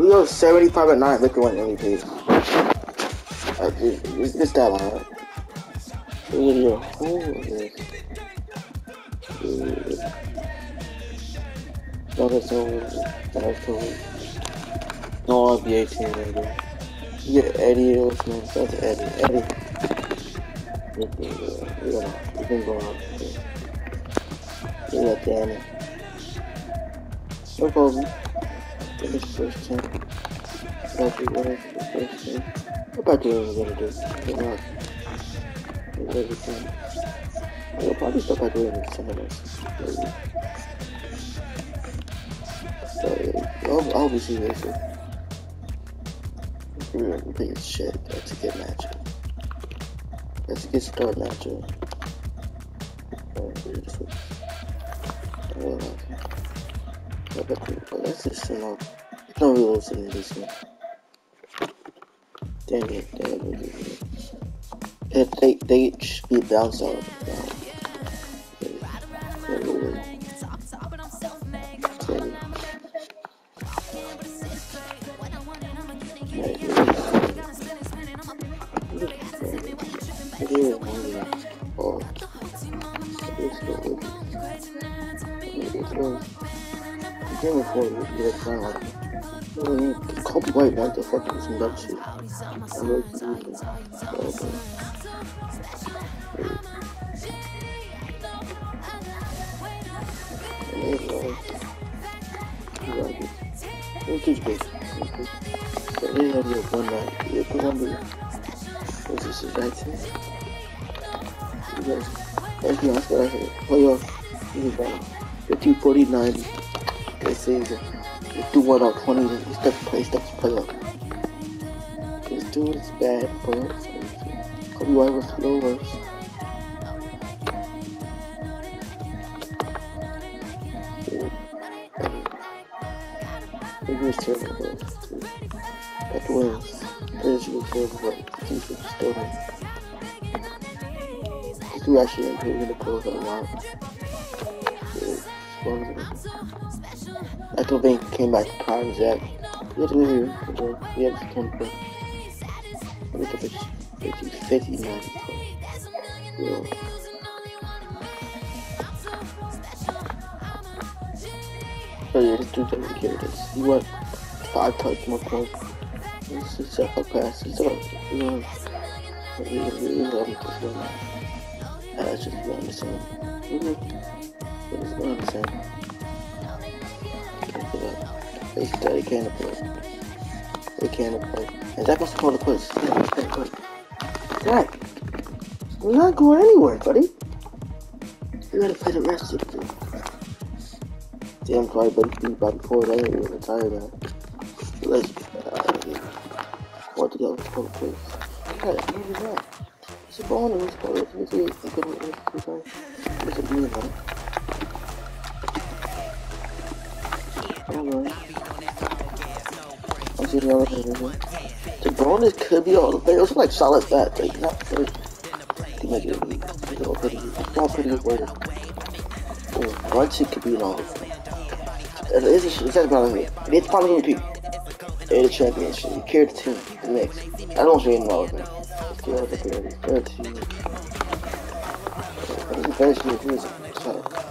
We go 75 at 9. Look at one MVP. Uh, it's, it's that line. Video. Who is this? No, that's over. That's over. No NBA team, maybe. Yeah, Eddie Wilson. That's Eddie. Eddie. We can, go out. We got Danny. No problem. In the team. About to go for the. What about doing what we're gonna do? Good luck. With everything. I'll probably start by doing some of this. Maybe. So, I'll, I'll be serious. We're gonna play shit. That's a good matchup. That's a good start matchup. Oh, beautiful. Oh, okay. Yeah, but, but let's just, not really listening to this one. Dang it, dang it. If they, they should be bounced out. Yeah, really. Dang it. Coby White went to fucking some shit. I it's. But have your one night. Put on the. What's this? You guys. Let's be honest, I said. Playoff. You 50-49. This season. You do one on 20. You step to play, step to playoff. This dude is bad, but Coby White was little worse. It's terrible, the wins. There's your terrible, are still there. This dude actually improved in the close a lot. Echo Bank came back to prime Zach. He had to leave here. He had to come back. Look at this. 50, 59. Yeah. Oh yeah, this dude doesn't care this. He went five touch more points. This is a fuck pass. He's up. He's up with this one. Ah, That's just not the same. Mm-hmm. It's not the same. They study can play. They can play. And Zach wants to call the quiz. Zach, we're not going anywhere, buddy. You gotta play the rest of the game. Damn, sorry, but you by before that, you're retired now. Let's, uh, what to go for the quiz. Yeah, maybe not. It's a bonus, it's a bonus, it's a, one, it's a, it's I'll see the other thing, The could be all the players, like solid fat, like not for, to make it, it all pretty, all pretty good word. Once it could be all it's, it's, it's it. It's probably gonna be the championship. You carry the team, the next. I don't see get out of the third team. It's the best year,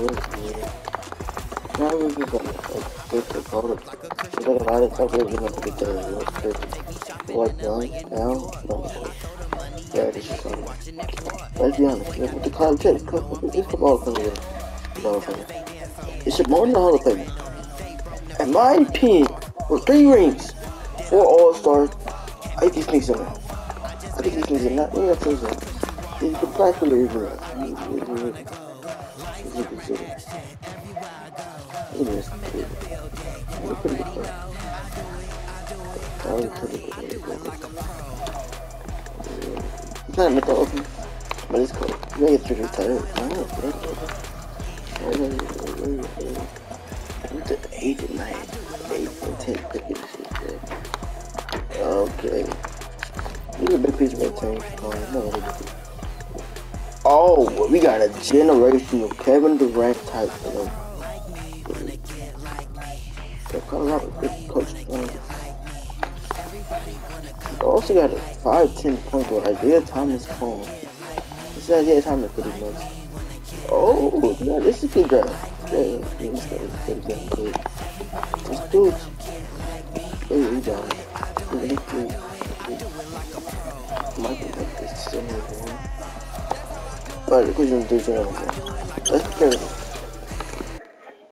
Now we're just gonna take the photo. We're gonna write it up. We're gonna get the white line now. Yeah, this is something. Let's be honest. With the cloud check, it's the ball coming in. It's a more than the Hall of Fame. In my opinion, with three rings, four All Stars, I think he sneaks in there. I think he sneaks in. Not, maybe that's his name. He's the black player. It's a pretty pretty not in the open, but it's cool. You gotta get three retired. I don't know. What's the eight and nine? eight and ten pick shit, bro. Okay. These are big piece of team. Oh, no, oh, we got a generational Kevin Durant type. So big coach. Um, also got a 5'10 point guard, Isaiah Thomas Home. This is Isaiah Thomas pretty much. Oh, yeah, this is good draft. Yeah, this is good. This dude's very rebound. Really good. Michael got this similar one. Alright, the question is, let's go.